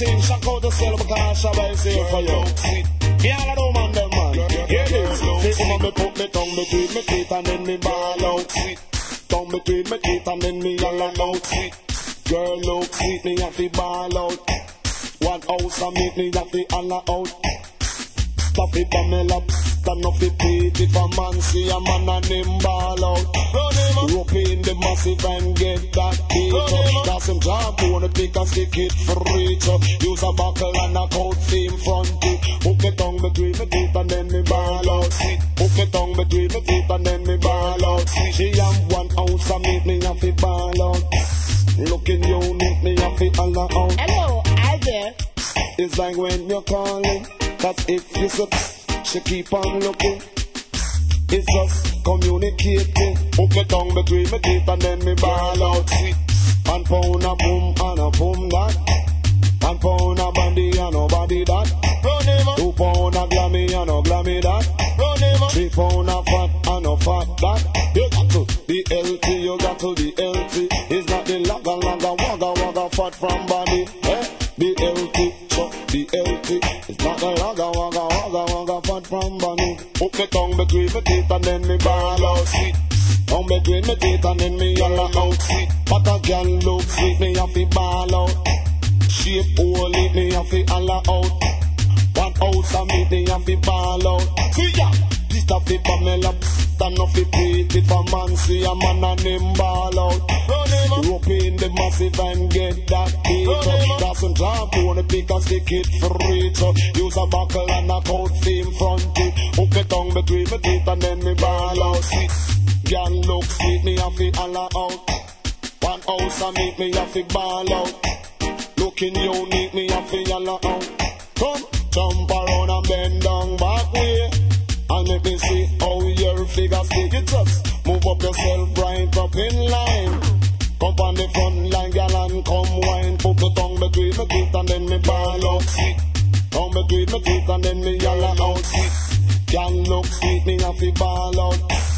team, shock out the cell because Shabba is here for you. Yeah, I don't man them man. Hear this. Say, woman, me put me tongue between me teeth and then me ball out. Tongue between me teeth and then me yell out. Girl look sweet, me have to ball out. One house and make me have to holler out. Stop it, Pamela. Stand up the beat if a man see a man and him ball massive and get that beat. Cause him job wanna pick a stick it for reach. Use a buckle and a coat theme front it. Hook the tongue between the teeth and then me ball out. Hook the tongue between the teeth and then me ball out. She have one ounce and make me have to ball out. Looking unique, me have to holler out. Hello, hi there. It's like when you're calling, cause if you sit, she keep on looking. It's just communicating. Hook my tongue between my teeth and then me ball out. And pound a boom and a boom that. And pound a bandy and a body that. Two pound a glammy and a glammy that. Three pound a fat and a fat that. You got to be healthy, you got to be healthy. Hook my tongue between my teeth and then me ball out. Sweet. Tongue between my teeth and then me yell out. Sweet. But a girl look sweet, me have to ball out. Shape holy, me have to holler out. One house and me, me have to ball out. See ya. This a fi Pamela, stand up fi beat If a man see a man and him ball out Rope in the massive and get that beat up Got some job, wanna pick and stick it for reach up Use a buckle and a coat theme front it between my teeth and then me ball out. Girl look sweet, me have to holler out. One house and make me have to ball out. Looking unique, me have to holler out. Come, jump around and bend down back way. And let me see how your figure stick it just Move up yourself right up in line. Come on the front line, girl, and come wine. Put the tongue between my teeth and then me ball out. Tongue between my teeth and then me yell out Girl look sweet, me have to ball out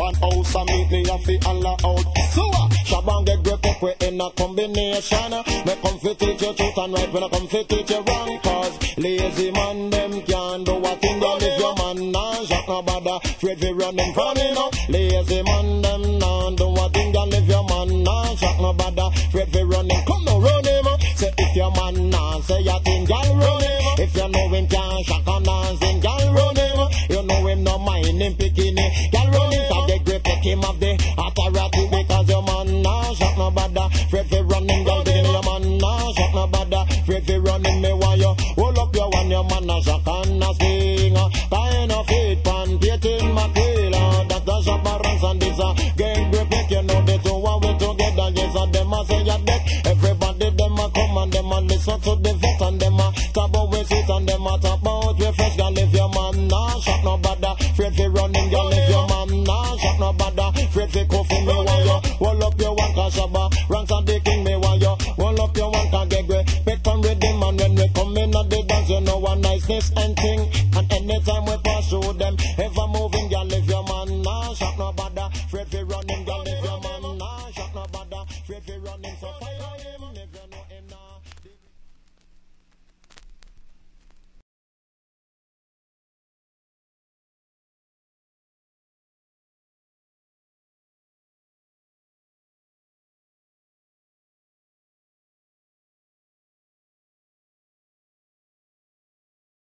one house and meet me have to holler out. So uh, Shabang get grip up we in a combination. Me come fi teach you truth and right when I come fi teach you wrong. Cause lazy man them can't do a thing. And if your man nah jack no bother, afraid fi running from me now. Lazy man them nah do a thing. And if your man nah jack no bother, afraid fi running. Come now run him. Girl run. Cause they grip take him off the authority because your man nah shot no bother. Afraid fi running, girl, begin your man nah shot no bother. Afraid fi running, me want you hold up your one, your man nah shock and a sing. Kind of feet pan, getting my tail. Uh, That's the shop runs and this a gang grip make you know the two are we together. Yes, and them a say you're dead. Everybody them a come and them a listen to the vet and them a talk Rip the coffee, me while yo. Roll up your one casaba. Ranks of the king, me while yo. Roll up your one kagegwe. Pick on rhythm and when we come in at the dance, you know a niceness and thing. And anytime we pass through them, ever moving, girl, if your man nah Shop no bother. Fred, we running, girl, if your man.